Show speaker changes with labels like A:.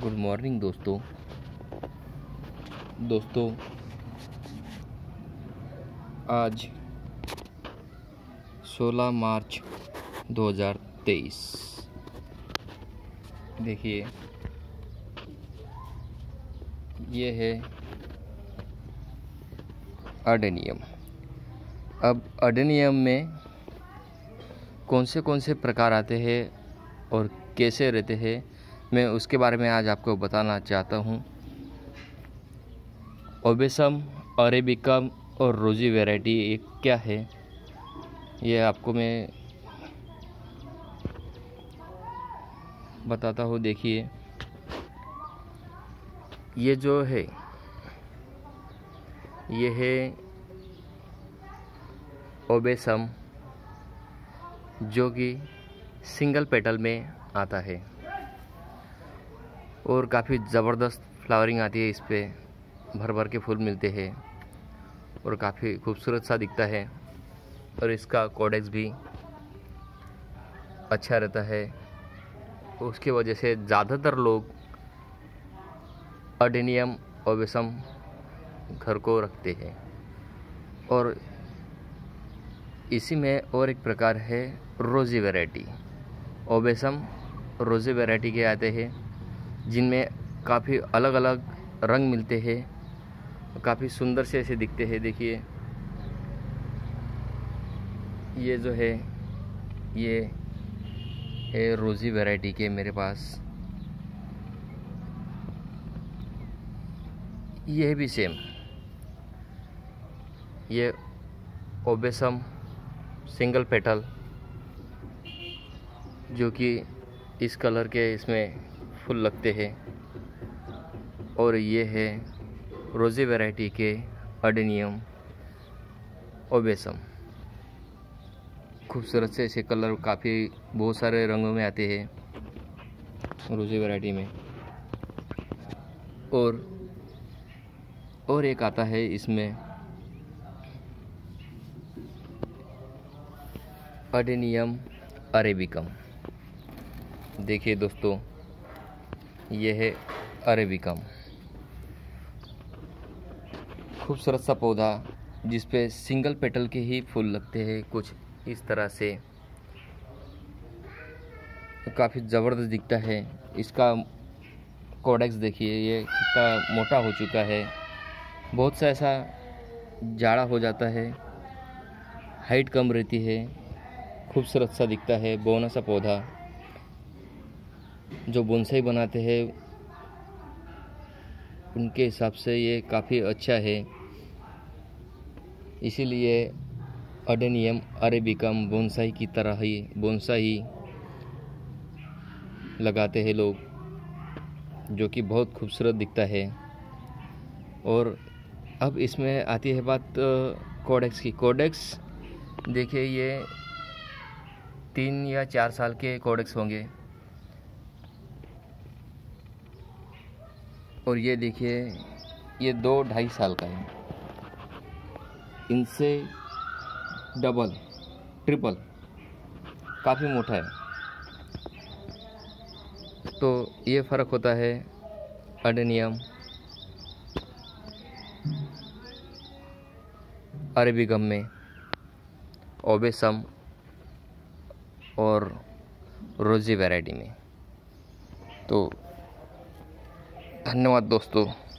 A: Good morning दोस्तों। दोस्तों, आज 16 मार्च 2023 देखिए, ये है अडेनियम अब अडेनियम में कौन से कौन से प्रकार आते हैं और कैसे रहते हैं? मैं उसके बारे में आज आपको बताना चाहता हूँ। ओबेसम अरेबिकम और रोजी वैरायटी एक क्या है? ये आपको मैं बताता हूँ, देखिए। ये जो है, ये है ओबेसम, जो कि सिंगल पेटल में आता है। और काफ़ी ज़बरदस्त फ्लावरिंग आती है इस पर भर भर के फूल मिलते हैं और काफ़ी खूबसूरत सा दिखता है। और इसका कोडेक्स भी अच्छा रहता है। उसकी वजह से ज़्यादातर लोग अडेनियम ओबेसम घर को रखते हैं। और इसी में और एक प्रकार है रोज़ी वैरायटी। ओबेसम रोज़ी वैरायटी के आते हैं। जिनमें काफ़ी अलग अलग रंग मिलते हैं, काफ़ी सुंदर से ऐसे दिखते हैं। देखिए, ये जो है, ये है रोज़ी वैरायटी के मेरे पास। ये भी सेम। ये ओबेसम सिंगल पेटल, जो कि इस कलर के इसमें फूल लगते हैं। और ये है रोज़ी वैरायटी के अडेनियम ओबेसम खूबसूरत से ऐसे कलर काफ़ी बहुत सारे रंगों में आते हैं रोज़ी वैरायटी में। और और एक आता है इसमें अडेनियम अरेबिकम। देखिए दोस्तों यह है अरेबिकम। खूबसूरत सा पौधा जिस पे सिंगल पेटल के ही फूल लगते हैं, कुछ इस तरह से। काफ़ी ज़बरदस्त दिखता है। इसका कोडेक्स देखिए, ये कितना मोटा हो चुका है। बहुत सा ऐसा जाड़ा हो जाता है। हाइट कम रहती है। खूबसूरत सा दिखता है। बोना सा पौधा। जो बोनसाई बनाते हैं, उनके हिसाब से ये काफ़ी अच्छा है। इसीलिए अडेनियम अरेबिकम बोनसाई की तरह ही, बोनसाई लगाते हैं लोग, जो कि बहुत खूबसूरत दिखता है। और अब इसमें आती है बात कोडेक्स की। कोडेक्स, देखिए ये तीन या चार साल के कोडेक्स होंगे। और ये देखिए, ये दो ढाई साल का है। इनसे डबल, ट्रिपल काफ़ी मोटा है। तो ये फ़र्क होता है अडेनियम अरबी गम में, ओबेसम और रोज़ी वैरायटी में। तो धन्यवाद दोस्तों।